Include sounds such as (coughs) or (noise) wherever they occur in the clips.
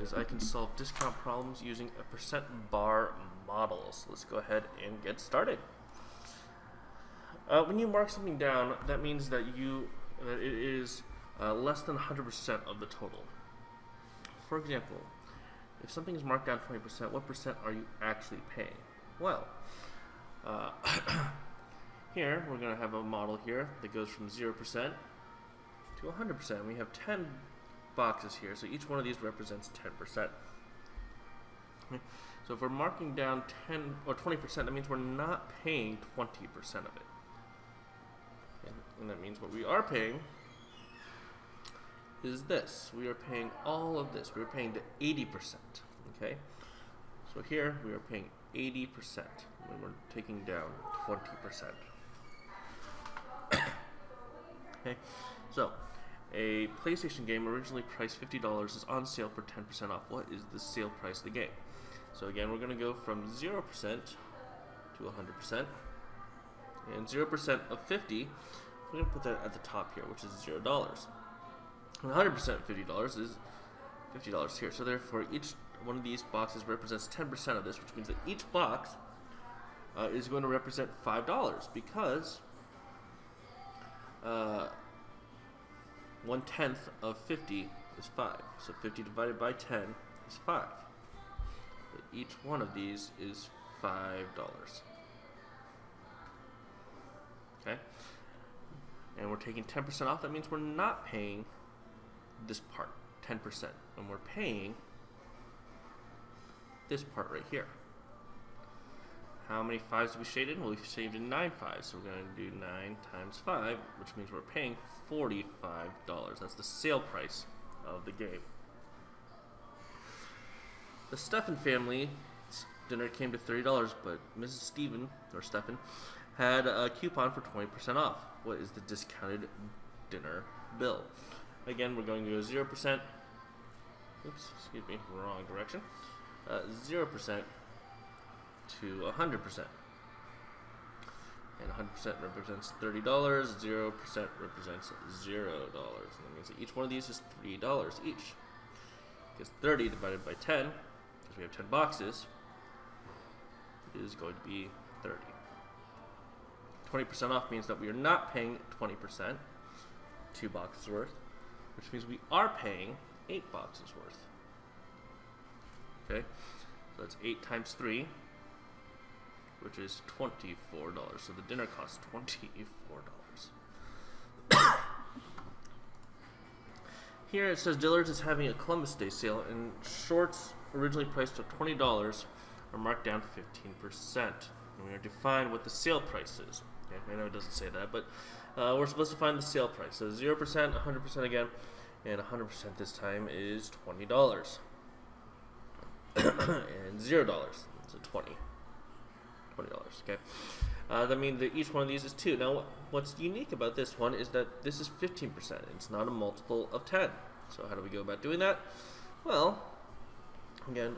is I can solve discount problems using a percent bar model. So let's go ahead and get started. Uh, when you mark something down, that means that you that it is uh, less than 100% of the total. For example, if something is marked down 20%, what percent are you actually paying? Well, uh, (coughs) here we're going to have a model here that goes from 0% to 100%. We have 10 boxes here, so each one of these represents 10%. So if we're marking down 10 or 20%, that means we're not paying 20% of it. And that means what we are paying is this. We are paying all of this. We're paying the 80%. Okay? So here we are paying 80% when we're taking down 20%. (coughs) okay? So, a PlayStation game originally priced $50 is on sale for 10% off. What is the sale price of the game? So again, we're going to go from 0% to 100%. And 0% of 50 we're going to put that at the top here, which is $0. And 100% $50 is $50 here. So therefore, each one of these boxes represents 10% of this, which means that each box uh, is going to represent $5 because uh, one tenth of 50 is 5. So 50 divided by 10 is 5. But each one of these is $5. Okay? and we're taking 10% off, that means we're not paying this part, 10%, and we're paying this part right here. How many fives did we shade in? Well, we shaved in nine fives, so we're going to do 9 times 5, which means we're paying $45. That's the sale price of the game. The Stefan family dinner came to $30, but Mrs. Stephen or Stefan, had a coupon for 20% off. What is the discounted dinner bill? Again, we're going to go 0%. Oops, excuse me, wrong direction. Uh, 0% to 100%. And 100% represents $30, 0% represents $0. And that means that each one of these is $3 each. Because 30 divided by 10, because we have 10 boxes, is going to be 30. 20% off means that we are not paying 20%, two boxes worth, which means we are paying eight boxes worth. Okay, so that's eight times three, which is $24. So the dinner costs $24. (coughs) Here it says Dillard's is having a Columbus Day sale, and shorts originally priced at $20 are marked down 15%. And we are to find what the sale price is. Okay, I know it doesn't say that, but uh, we're supposed to find the sale price. So 0%, 100% again, and 100% this time is $20. (coughs) and $0, so 20 $20, okay? Uh, that means that each one of these is 2. Now, what's unique about this one is that this is 15%. It's not a multiple of 10. So how do we go about doing that? Well, again,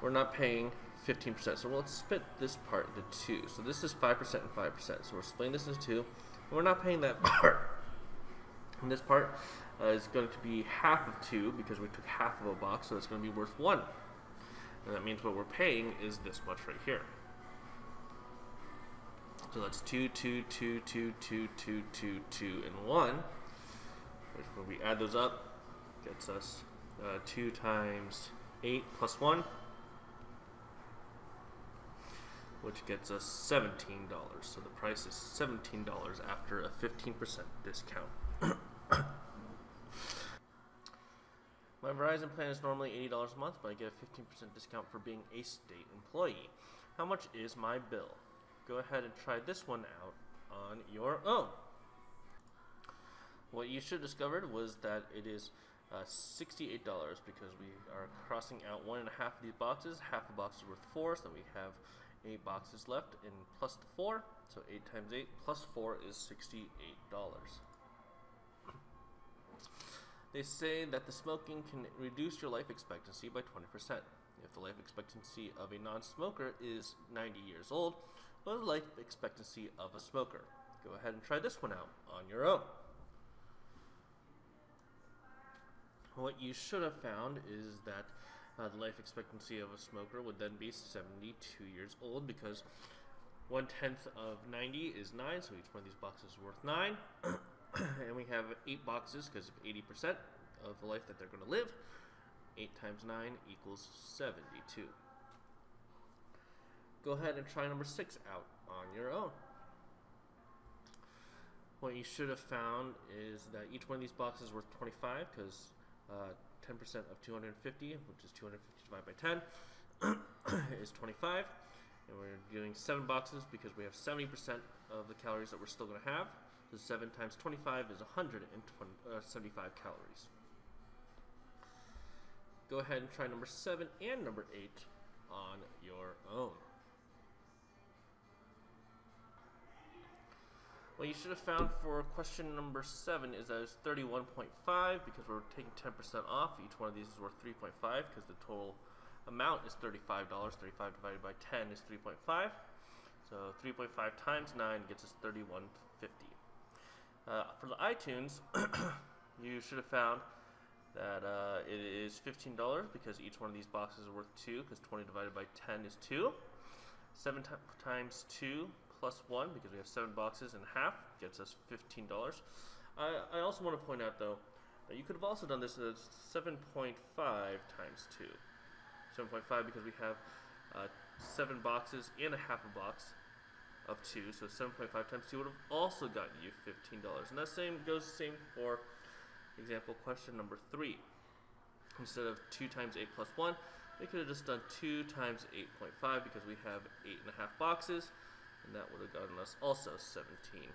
we're not paying 15%. So let's split this part into two. So this is 5% and 5%. So we're splitting this into two. And we're not paying that part. And this part uh, is going to be half of two because we took half of a box, so it's going to be worth one. And that means what we're paying is this much right here. So that's 2, 2, 2, 2, 2, 2, 2, 2, and 1. Which when we add those up, gets us uh, 2 times 8 plus 1 which gets us $17. So the price is $17 after a 15% discount. (coughs) My Verizon plan is normally $80 a month, but I get a 15% discount for being a state employee. How much is my bill? Go ahead and try this one out on your own. What you should have discovered was that it is uh, $68 because we are crossing out one and a half of these boxes. Half the box is worth four, so we have 8 boxes left and plus the 4, so 8 times 8 plus 4 is $68. (coughs) They say that the smoking can reduce your life expectancy by 20%. If the life expectancy of a non-smoker is 90 years old, the life expectancy of a smoker? Go ahead and try this one out on your own. What you should have found is that Uh, the life expectancy of a smoker would then be 72 years old because one tenth of 90 is 9, so each one of these boxes is worth 9. (coughs) and we have 8 boxes because of 80% of the life that they're going to live. 8 times 9 equals 72. Go ahead and try number 6 out on your own. What you should have found is that each one of these boxes is worth 25 because uh, 10% of 250, which is 250 divided by 10, (coughs) is 25. And we're doing 7 boxes because we have 70% of the calories that we're still going to have. So 7 times 25 is 175 uh, calories. Go ahead and try number 7 and number 8 on your own. What you should have found for question number 7 is that it's 31.5 because we're taking 10% off. Each one of these is worth 3.5 because the total amount is $35. 35 divided by 10 is 3.5. So 3.5 times 9 gets us 31.50. Uh, for the iTunes, (coughs) you should have found that uh, it is $15 because each one of these boxes is worth 2 because 20 divided by 10 is 2. 7 times 2 plus 1 because we have 7 boxes and half gets us $15. I, I also want to point out though that you could have also done this as 7.5 times 2. 7.5 because we have uh, 7 boxes and a half a box of 2. So 7.5 times 2 would have also gotten you $15. And that same goes the same for example question number 3. Instead of 2 times 8 plus 1, we could have just done 2 times 8.5 because we have 8.5 boxes and that would have gotten us also $17.